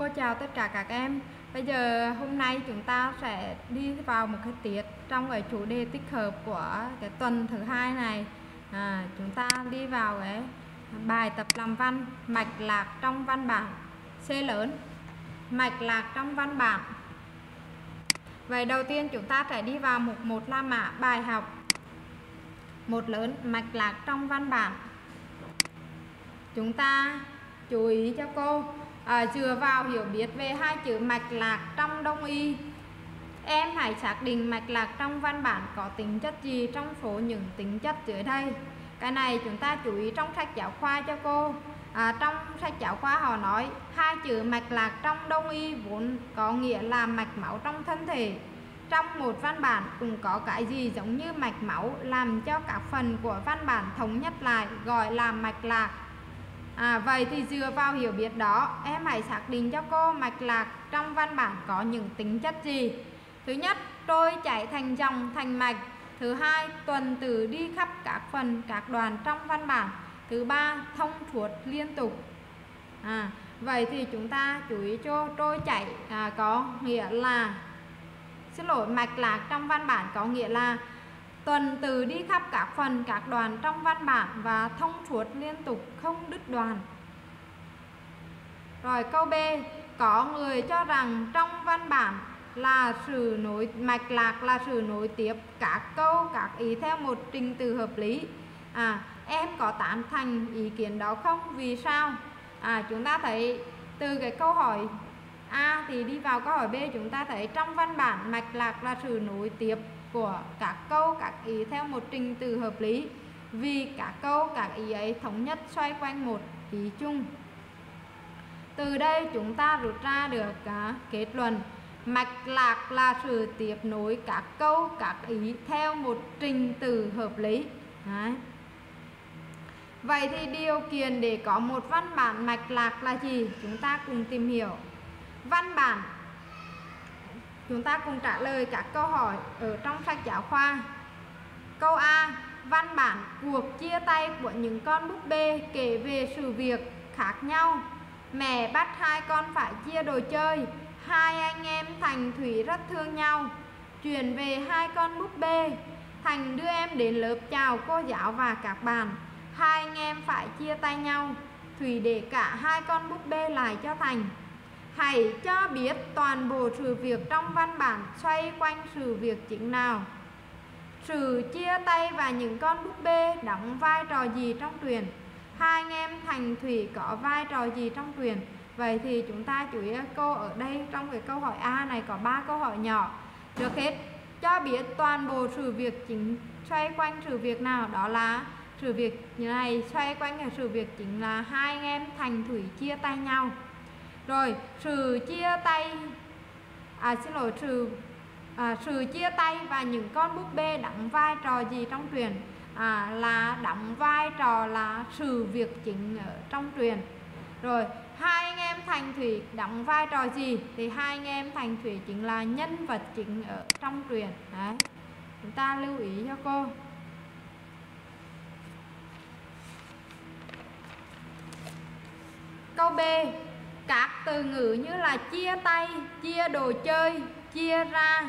Cô chào tất cả các em. Bây giờ hôm nay chúng ta sẽ đi vào một cái tiết trong cái chủ đề tích hợp của cái tuần thứ hai này. À, Chúng ta đi vào cái bài tập làm văn mạch lạc trong văn bản. C lớn. Mạch lạc trong văn bản. Vậy đầu tiên chúng ta sẽ đi vào mục 1 La Mã bài học. Một lớn mạch lạc trong văn bản. Chúng ta chú ý cho cô à, dựa vào hiểu biết về hai chữ mạch lạc trong đông y. Em hãy xác định mạch lạc trong văn bản có tính chất gì trong số những tính chất dưới đây. Cái này chúng ta chú ý trong sách giáo khoa cho cô. À, trong sách giáo khoa họ nói hai chữ mạch lạc trong đông y vốn có nghĩa là mạch máu trong thân thể. Trong một văn bản cũng có cái gì giống như mạch máu làm cho các phần của văn bản thống nhất lại gọi là mạch lạc. À, vậy thì dựa vào hiểu biết đó, em hãy xác định cho cô mạch lạc trong văn bản có những tính chất gì. Thứ nhất, trôi chảy thành dòng, thành mạch. Thứ hai, tuần tự đi khắp các phần, các đoàn trong văn bản. Thứ ba, thông suốt liên tục. À, vậy thì chúng ta chú ý cho trôi chảy à, có nghĩa là xin lỗi mạch lạc trong văn bản có nghĩa là tuần từ đi khắp các phần, các đoàn trong văn bản và thông suốt liên tục không đứt đoàn rồi câu B, có người cho rằng trong văn bản là sự nối, mạch lạc là sự nối tiếp các câu, các ý theo một trình tự hợp lý. À em có tán thành ý kiến đó không? Vì sao? À chúng ta thấy từ cái câu hỏi A thì đi vào câu hỏi B, chúng ta thấy trong văn bản mạch lạc là sự nối tiếp của các câu, các ý theo một trình tự hợp lý. Vì các câu, các ý ấy thống nhất xoay quanh một ý chung. Từ đây chúng ta rút ra được cả kết luận. Mạch lạc là sự tiếp nối các câu, các ý theo một trình tự hợp lý. Đấy. Vậy thì điều kiện để có một văn bản mạch lạc là gì? Chúng ta cùng tìm hiểu. Văn bản Chúng ta cùng trả lời các câu hỏi ở trong sách giáo khoa. Câu A. Văn bản cuộc chia tay của những con búp bê kể về sự việc khác nhau. Mẹ bắt hai con phải chia đồ chơi. Hai anh em Thành Thủy rất thương nhau. Chuyển về hai con búp bê. Thành đưa em đến lớp chào cô giáo và các bạn. Hai anh em phải chia tay nhau. Thủy để cả hai con búp bê lại cho Thành. Hãy cho biết toàn bộ sự việc trong văn bản xoay quanh sự việc chính nào. Sự chia tay và những con búp bê đóng vai trò gì trong truyện? Hai anh em thành thủy có vai trò gì trong truyện? Vậy thì chúng ta chú ý cô ở đây trong cái câu hỏi A này có ba câu hỏi nhỏ. trước hết, cho biết toàn bộ sự việc chính xoay quanh sự việc nào đó là sự việc như này xoay quanh cái sự việc chính là hai anh em thành thủy chia tay nhau rồi sự chia tay à xin lỗi sự à, sự chia tay và những con búp bê đóng vai trò gì trong truyền à, là đóng vai trò là sự việc chính ở trong truyền rồi hai anh em thành thủy đóng vai trò gì? Thì hai anh em thành thủy chính là nhân vật chính ở trong truyền đấy chúng ta lưu ý cho cô. Câu B các từ ngữ như là chia tay, chia đồ chơi, chia ra,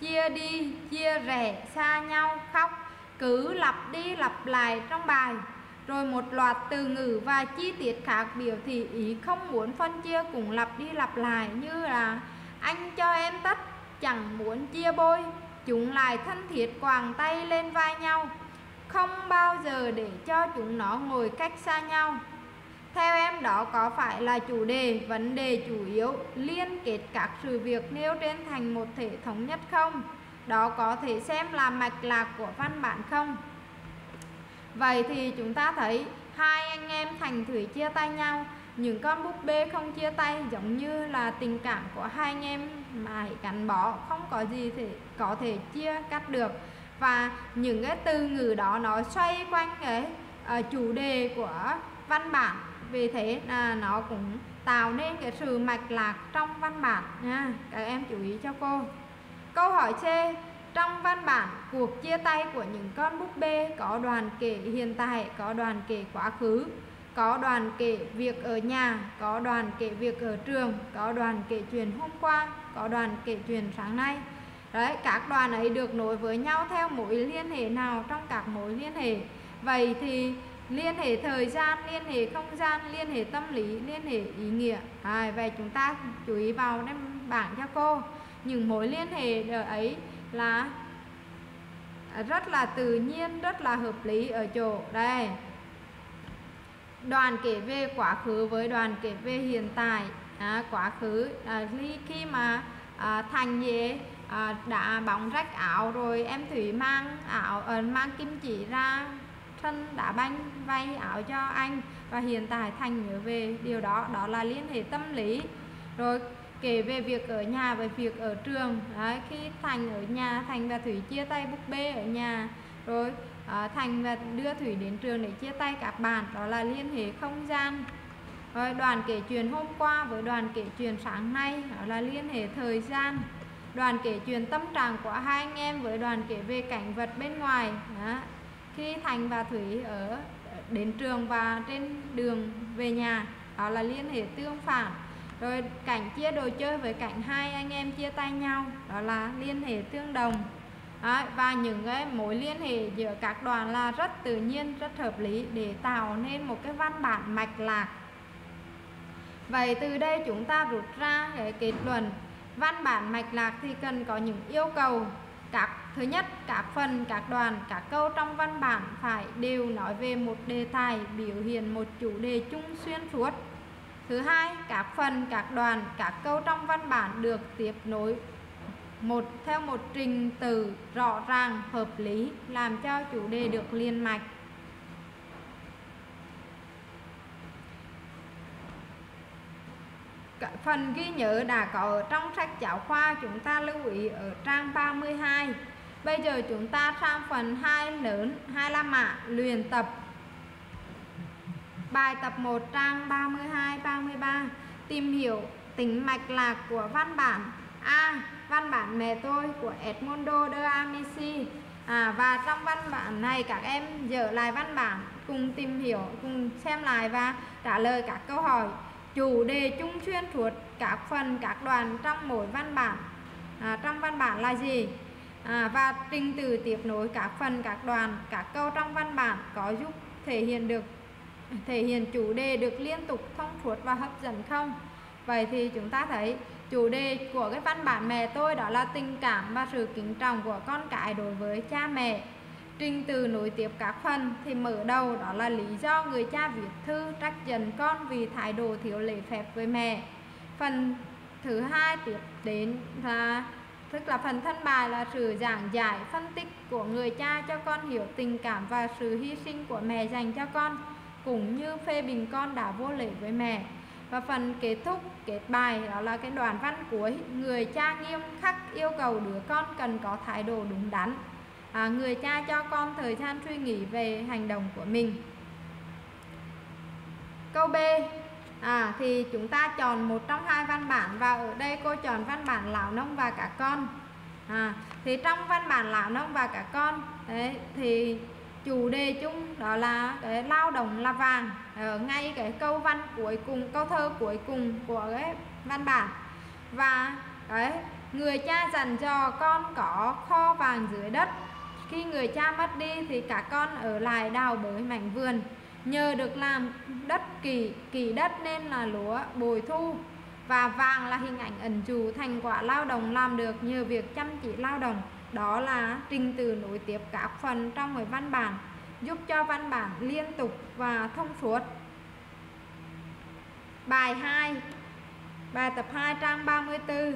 chia đi, chia rẽ, xa nhau, khóc, cứ lặp đi lặp lại trong bài. Rồi một loạt từ ngữ và chi tiết khác biểu thị ý không muốn phân chia cũng lặp đi lặp lại như là anh cho em tất chẳng muốn chia bôi chúng lại thân thiết quàng tay lên vai nhau không bao giờ để cho chúng nó ngồi cách xa nhau theo em đó có phải là chủ đề, vấn đề chủ yếu liên kết các sự việc nêu trên thành một thể thống nhất không? Đó có thể xem là mạch lạc của văn bản không? Vậy thì chúng ta thấy hai anh em thành thủy chia tay nhau những con búp bê không chia tay giống như là tình cảm của hai anh em mãi gắn bó không có gì thể có thể chia cắt được và những cái từ ngữ đó nó xoay quanh cái uh, chủ đề của văn bản vì thế là nó cũng tạo nên cái sự mạch lạc trong văn bản nha. Các em chú ý cho cô. Câu hỏi C. Trong văn bản, cuộc chia tay của những con búp bê có đoàn kể hiện tại, có đoàn kể quá khứ, có đoàn kể việc ở nhà, có đoàn kể việc ở trường, có đoàn kể chuyện hôm qua, có đoàn kể chuyện sáng nay. Đấy, các đoàn ấy được nối với nhau theo mối liên hệ nào trong các mối liên hệ? Vậy thì liên hệ thời gian liên hệ không gian liên hệ tâm lý liên hệ ý nghĩa. À, vậy chúng ta chú ý vào đem bảng cho cô. Những mối liên hệ ấy là rất là tự nhiên rất là hợp lý ở chỗ đây. Đoàn kể về quá khứ với đoàn kể về hiện tại. À, quá khứ à, khi mà à, thành về à, đã bóng rách áo rồi em thủy mang áo à, mang kim chỉ ra thân đã banh vay áo cho anh và hiện tại thành nhớ về điều đó đó là liên hệ tâm lý. Rồi kể về việc ở nhà về việc ở trường Đấy, khi thành ở nhà thành và thủy chia tay búp bê ở nhà. Rồi à, thành và đưa thủy đến trường để chia tay các bạn đó là liên hệ không gian. Rồi đoàn kể chuyện hôm qua với đoàn kể chuyện sáng nay đó là liên hệ thời gian. Đoàn kể chuyện tâm trạng của hai anh em với đoàn kể về cảnh vật bên ngoài đó khi thành và thủy ở đến trường và trên đường về nhà đó là liên hệ tương phản. Rồi cảnh chia đồ chơi với cảnh hai anh em chia tay nhau đó là liên hệ tương đồng. Đó, và những cái mối liên hệ giữa các đoàn là rất tự nhiên rất hợp lý để tạo nên một cái văn bản mạch lạc. Vậy từ đây chúng ta rút ra cái kết luận văn bản mạch lạc thì cần có những yêu cầu thứ nhất các phần các đoàn các câu trong văn bản phải đều nói về một đề tài biểu hiện một chủ đề chung xuyên suốt Thứ hai, các phần, các đoàn, các câu trong văn bản được tiếp nối một theo một trình tự rõ ràng, hợp lý, làm cho chủ đề được liên mạch. Phần ghi nhớ đã có ở trong sách giáo khoa chúng ta lưu ý ở trang 32. Bây giờ chúng ta sang phần hai lớn, hai la mã luyện tập. Bài tập 1 trang 32 33 tìm hiểu tính mạch lạc của văn bản A. Văn bản mẹ tôi của Edmondo de Amici. À, và trong văn bản này các em dở lại văn bản cùng tìm hiểu cùng xem lại và trả lời các câu hỏi chủ đề chung xuyên suốt các phần các đoàn trong mỗi văn bản. À, trong văn bản là gì? À, và trình từ tiếp nối các phần các đoàn các câu trong văn bản có giúp thể hiện được thể hiện chủ đề được liên tục thông suốt và hấp dẫn không? Vậy thì chúng ta thấy chủ đề của cái văn bản mẹ tôi đó là tình cảm và sự kính trọng của con cái đối với cha mẹ. Trình từ nối tiếp các phần thì mở đầu đó là lý do người cha viết thư trách giận con vì thái độ thiếu lễ phép với mẹ. Phần thứ hai tiếp đến là tức là phần thân bài là sự giảng giải phân tích của người cha cho con hiểu tình cảm và sự hy sinh của mẹ dành cho con cũng như phê bình con đã vô lễ với mẹ. Và phần kết thúc kết bài đó là cái đoạn văn cuối người cha nghiêm khắc yêu cầu đứa con cần có thái độ đúng đắn. À, người cha cho con thời gian suy nghĩ về hành động của mình. Câu B à, thì chúng ta chọn một trong hai văn bản và ở đây cô chọn văn bản lão nông và cả con. À, thì trong văn bản lão nông và cả con đấy, thì chủ đề chung đó là cái lao động là vàng ở ngay cái câu văn cuối cùng câu thơ cuối cùng của cái văn bản. Và cái người cha dành cho con có kho vàng dưới đất. Khi người cha mất đi thì cả con ở lại đào bới mảnh vườn nhờ được làm đất kỳ kỳ đất nên là lúa bồi thu. Và vàng là hình ảnh ẩn dụ thành quả lao động làm được nhờ việc chăm chỉ lao động. Đó là trình tự nối tiếp các phần trong một văn bản, giúp cho văn bản liên tục và thông suốt. Bài 2 bài tập 2 trang 34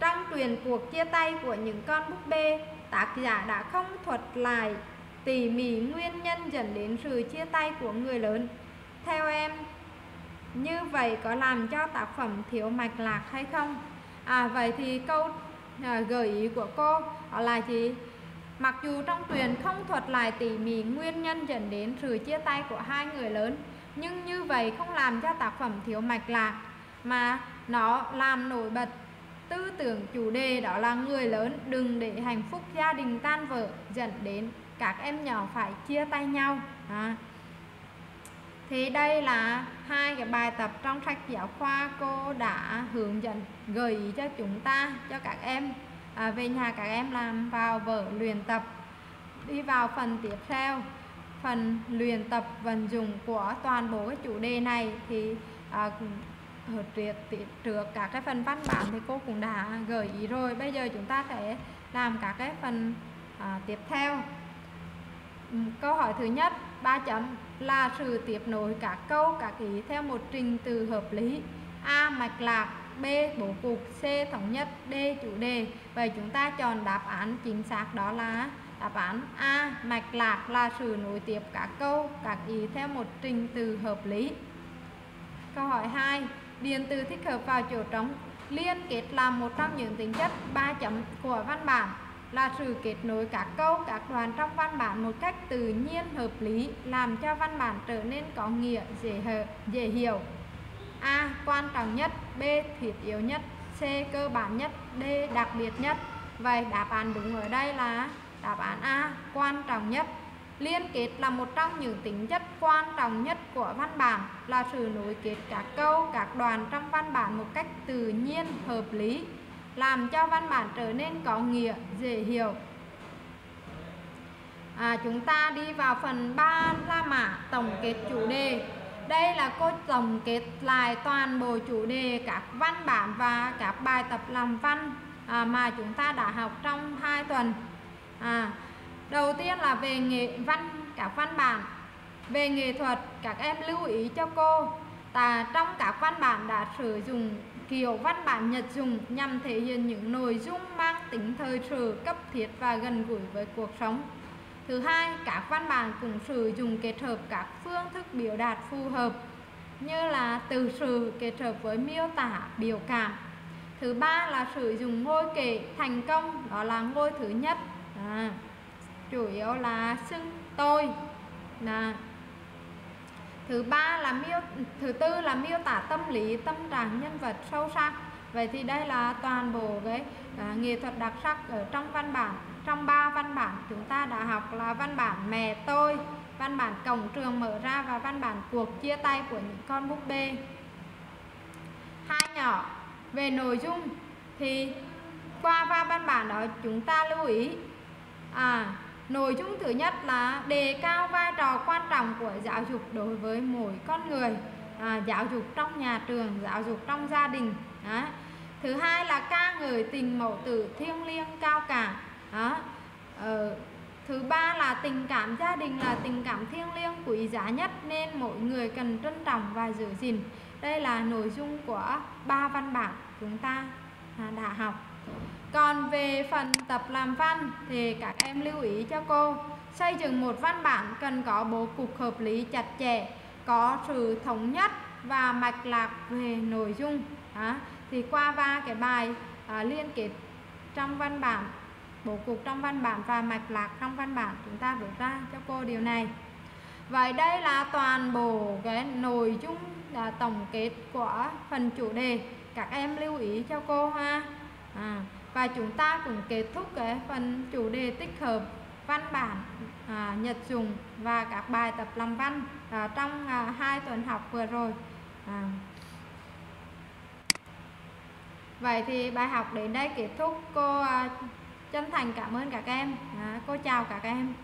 trong truyền cuộc chia tay của những con búp bê, tác giả đã không thuật lại tỉ mỉ nguyên nhân dẫn đến sự chia tay của người lớn. Theo em như vậy có làm cho tác phẩm thiếu mạch lạc hay không? À vậy thì câu à, gợi ý của cô đó là gì? Mặc dù trong truyền không thuật lại tỉ mỉ nguyên nhân dẫn đến sự chia tay của hai người lớn nhưng như vậy không làm cho tác phẩm thiếu mạch lạc mà nó làm nổi bật tư tưởng chủ đề đó là người lớn đừng để hạnh phúc gia đình tan vỡ dẫn đến các em nhỏ phải chia tay nhau. À. thì đây là hai cái bài tập trong sách giáo khoa cô đã hướng dẫn gợi ý cho chúng ta cho các em à, về nhà các em làm vào vở luyện tập. Đi vào phần tiếp theo phần luyện tập vận dụng của toàn bộ cái chủ đề này thì à, ở trước, trước các cái phần văn bản thì cô cũng đã gợi ý rồi. Bây giờ chúng ta sẽ làm các cái phần à, tiếp theo. Ừ, câu hỏi thứ nhất, ba chấm là sự tiếp nối các câu, các ý theo một trình tự hợp lý. A, mạch lạc, b, bố cục, c, thống nhất, d, chủ đề. Vậy chúng ta chọn đáp án chính xác đó là đáp án a, mạch lạc là sự nối tiếp các câu, các ý theo một trình tự hợp lý. Câu hỏi 2 điện từ thích hợp vào chỗ trống, liên kết là một trong những tính chất ba chấm của văn bản là sự kết nối các câu các đoạn trong văn bản một cách tự nhiên hợp lý làm cho văn bản trở nên có nghĩa dễ hợp, dễ hiểu A. Quan trọng nhất B. Thiết yếu nhất C. Cơ bản nhất D. Đặc biệt nhất Vậy đáp án đúng ở đây là đáp án A. Quan trọng nhất Liên kết là một trong những tính chất quan trọng nhất của văn bản là sự nối kết các câu, các đoạn trong văn bản một cách tự nhiên, hợp lý làm cho văn bản trở nên có nghĩa, dễ hiểu. À, chúng ta đi vào phần 3 La Mã tổng kết chủ đề. Đây là cô tổng kết lại toàn bộ chủ đề các văn bản và các bài tập làm văn à, mà chúng ta đã học trong 2 tuần. À, đầu tiên là về nghệ văn các văn bản. Về nghệ thuật, các em lưu ý cho cô ta trong các văn bản đã sử dụng kiểu văn bản Nhật dùng nhằm thể hiện những nội dung mang tính thời sự cấp thiết và gần gũi với cuộc sống. Thứ hai, các văn bản cũng sử dụng kết hợp các phương thức biểu đạt phù hợp như là từ sự kết hợp với miêu tả biểu cảm. Thứ ba là sử dụng ngôi kể thành công, đó là ngôi thứ nhất. À, chủ yếu là xưng tôi. Là thứ ba là miêu thứ tư là miêu tả tâm lý tâm trạng nhân vật sâu sắc. Vậy thì đây là toàn bộ cái uh, nghệ thuật đặc sắc ở trong văn bản. Trong ba văn bản chúng ta đã học là văn bản mẹ tôi văn bản cổng trường mở ra và văn bản cuộc chia tay của những con búp bê. Hai nhỏ về nội dung thì qua ba văn bản đó chúng ta lưu ý à Nội dung thứ nhất là đề cao vai trò quan trọng của giáo dục đối với mỗi con người à, Giáo dục trong nhà trường, giáo dục trong gia đình đó. Thứ hai là ca ngợi tình mẫu tử thiêng liêng cao cả đó. Ờ, Thứ ba là tình cảm gia đình là tình cảm thiêng liêng quý giá nhất nên mỗi người cần trân trọng và giữ gìn. Đây là nội dung của ba văn bản chúng ta à, đã học. Còn về phần tập làm văn thì các em lưu ý cho cô Xây dựng một văn bản cần có bố cục hợp lý chặt chẽ Có sự thống nhất và mạch lạc về nội dung. Đó. Thì qua ba cái bài à, liên kết trong văn bản Bố cục trong văn bản và mạch lạc trong văn bản Chúng ta rút ra cho cô điều này. Vậy đây là toàn bộ cái nội dung à, tổng kết của phần chủ đề. Các em lưu ý cho cô ha à và chúng ta cũng kết thúc cái phần chủ đề tích hợp văn bản à, nhật dùng và các bài tập làm văn à, trong à, hai tuần học vừa rồi. À. vậy thì bài học đến đây kết thúc. Cô à, chân thành cảm ơn các em. À, cô chào các em.